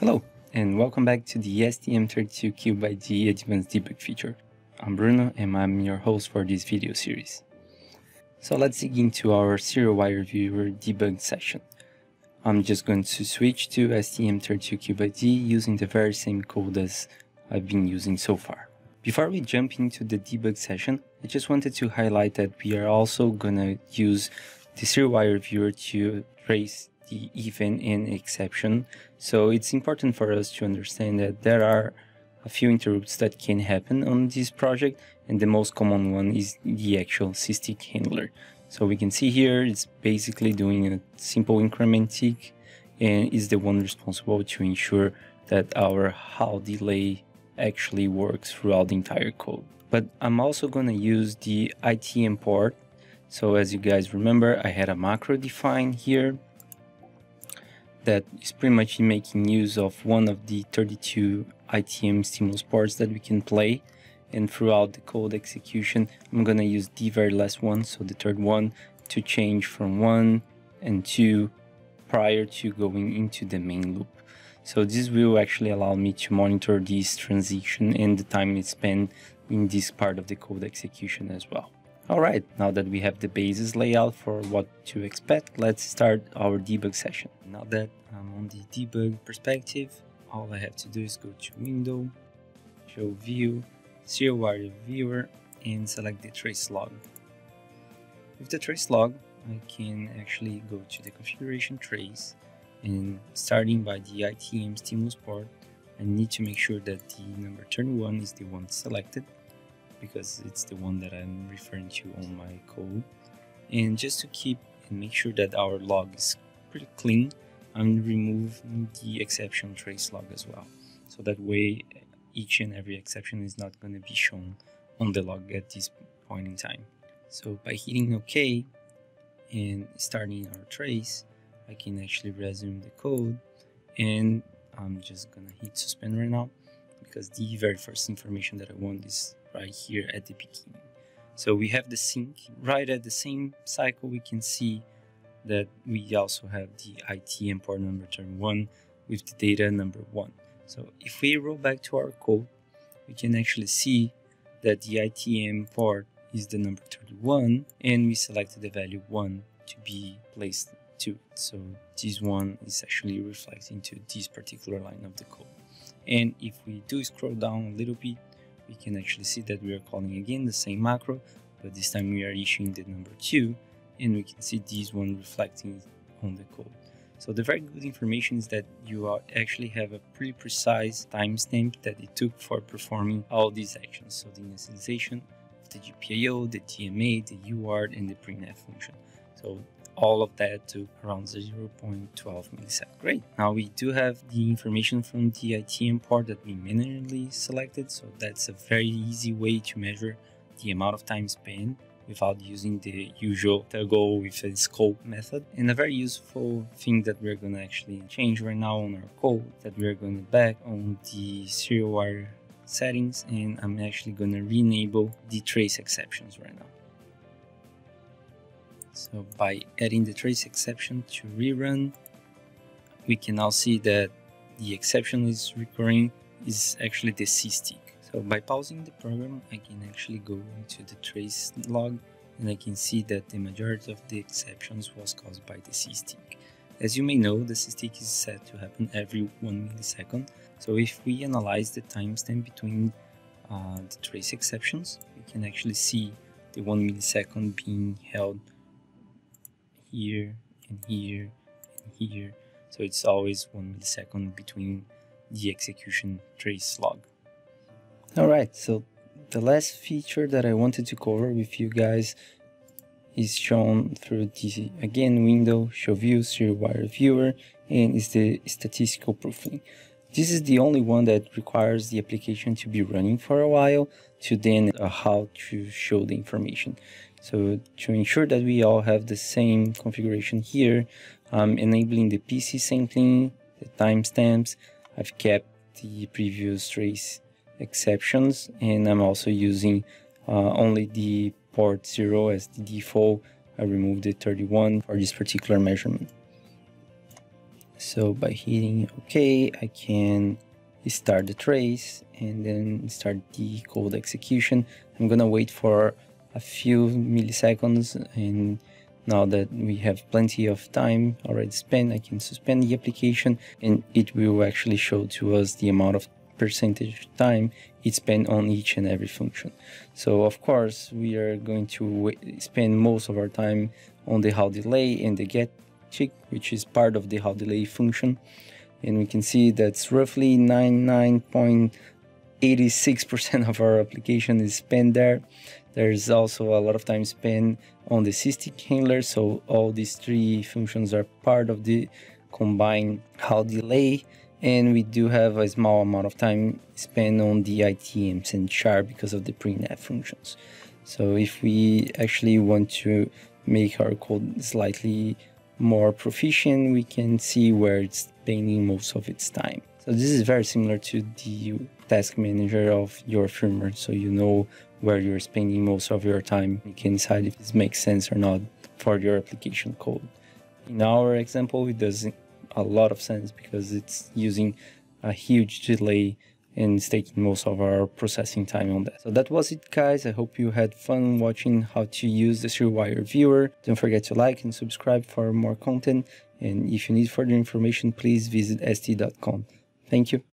Hello, and welcome back to the STM32CubeIDE Advanced Debug feature. I'm Bruno, and I'm your host for this video series. So let's dig into our serial wire viewer debug session. I'm just going to switch to STM32CubeIDE using the very same code as I've been using so far. Before we jump into the debug session, I just wanted to highlight that we are also gonna use the serial wire viewer to trace the even and exception. So it's important for us to understand that there are a few interrupts that can happen on this project and the most common one is the actual SysTick handler. So we can see here it's basically doing a simple increment tick and is the one responsible to ensure that our HAL delay actually works throughout the entire code. But I'm also going to use the ITM port. So as you guys remember, I had a macro defined here that is pretty much making use of one of the 32 ITM stimulus ports that we can play. And throughout the code execution, I'm gonna use the very last one, so the third one, to change from one and two prior to going into the main loop. So this will actually allow me to monitor this transition and the time it spent in this part of the code execution as well. Alright, now that we have the basis layout for what to expect, let's start our debug session. Now that I'm on the debug perspective, all I have to do is go to Window, Show View, Serial Viewer, and select the trace log. With the trace log, I can actually go to the configuration trace and starting by the ITM stimulus port, I need to make sure that the number 31 is the one selected because it's the one that I'm referring to on my code. And just to keep and make sure that our log is pretty clean, I'm removing the exception trace log as well. So that way each and every exception is not going to be shown on the log at this point in time. So by hitting OK and starting our trace, I can actually resume the code and I'm just gonna hit suspend right now because the very first information that I want is right here at the beginning. So we have the sync right at the same cycle. We can see that we also have the ITM port number turn one with the data number one. So if we roll back to our code, we can actually see that the ITM port is the number 31 and we selected the value 1 to be placed to it. So this one is actually reflecting to this particular line of the code. And if we do scroll down a little bit, we can actually see that we are calling again the same macro, but this time we are issuing the number 2, and we can see this one reflecting on the code. So the very good information is that you actually have a pretty precise timestamp that it took for performing all these actions. So the initialization of the GPIO, the DMA, the UART, and the printf function. So all of that to around 0.12 milliseconds. Great. Now we do have the information from the ITM port that we manually selected. So that's a very easy way to measure the amount of time spent without using the usual toggle with a scope method. And a very useful thing that we're going to actually change right now on our code that we're going to back on the serial wire settings and I'm actually going to re-enable the trace exceptions right now. So by adding the trace exception to rerun, we can now see that the exception is recurring is actually the SysTick. So by pausing the program, I can actually go into the trace log and I can see that the majority of the exceptions was caused by the SysTick. As you may know, the SysTick is set to happen every 1 millisecond. So if we analyze the timestamp between uh, the trace exceptions, we can actually see the 1 millisecond being held here and here and here. So it's always one millisecond between the execution trace log. Alright, so the last feature that I wanted to cover with you guys is shown through the again window, show view, serial wire viewer, and is the statistical profiling. This is the only one that requires the application to be running for a while to then uh, how to show the information. So to ensure that we all have the same configuration here, I'm enabling the PC sampling, the timestamps, I've kept the previous trace exceptions, and I'm also using uh, only the port 0 as the default I removed the 31 for this particular measurement. So by hitting OK, I can start the trace and then start the code execution. I'm gonna wait for a few milliseconds and now that we have plenty of time already spent, I can suspend the application and it will actually show to us the amount of percentage time it spent on each and every function. So of course we are going to spend most of our time on the HAL delay and the get tick, which is part of the HAL delay function. And we can see that's roughly 99.86% of our application is spent there. There's also a lot of time spent on the SysTick handler. So all these three functions are part of the combined HAL delay and we do have a small amount of time spent on the ITM_SendChar because of the printf functions. So if we actually want to make our code slightly more proficient, we can see where it's spending most of its time. So this is very similar to the task manager of your firmware. So you know where you're spending most of your time. You can decide if this makes sense or not for your application code. In our example, it doesn't a lot of sense because it's using a huge delay and it's taking most of our processing time on that. So that was it guys. I hope you had fun watching how to use the SerialWire viewer. Don't forget to like and subscribe for more content. And if you need further information, please visit st.com. Thank you.